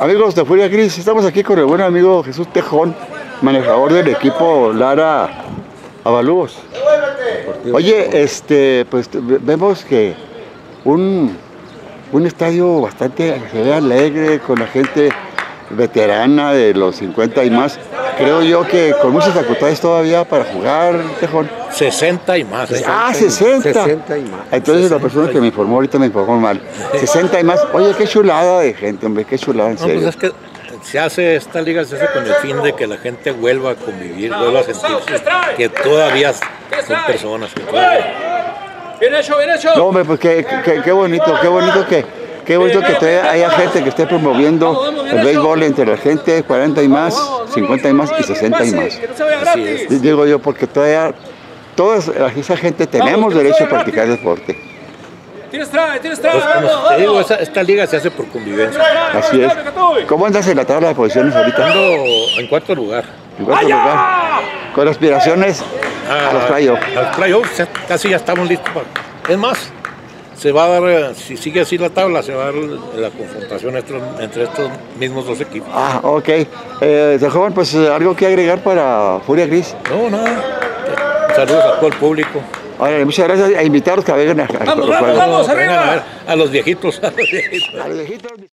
Amigos de Furia Gris, estamos aquí con el buen amigo Jesús Tejón, manejador del equipo Lara Avalúos. Oye, este, pues vemos que un, un estadio bastante alegre, con la gente veterana de los 50 y más. Creo yo que con muchas facultades todavía para jugar, Tejón. 60 y más. ah, 60. 60 y más. Entonces la persona que me informó ahorita me informó mal. 60 y más. Oye, qué chulada de gente, hombre, qué chulada, en no, pues serio. es que se hace, esta liga se hace con el fin de que la gente vuelva a convivir, vuelva a sentirse que todavía son personas. Que todavía... Bien hecho, bien hecho. No, hombre, pues qué, qué, qué bonito, qué bonito que, qué bonito que todavía haya gente que esté promoviendo el béisbol entre la gente 40 y más, 50 y más y 60 y más. Digo yo, porque todavía toda esa gente tenemos derecho a practicar deporte. Tienes trae, tienes trae. Te digo, esta liga se hace por convivencia. Así es. ¿Cómo andas en la tabla de posiciones ahorita? Ando en cuarto lugar. En cuarto lugar. Con aspiraciones a los playoffs. A los playoffs, casi ya estamos listos para. Es más, se va a dar, eh, si sigue así la tabla, se va a dar la confrontación entre, entre estos mismos dos equipos. Ah, ok. Eh, de joven, pues eh, algo que agregar para Furia Gris. No, nada. Saludos a todo el público. Ahora, muchas gracias a invitarlos que vengan a, a, Vamos, los vamos, vamos. A ver a los viejitos. A los viejitos. A los viejitos.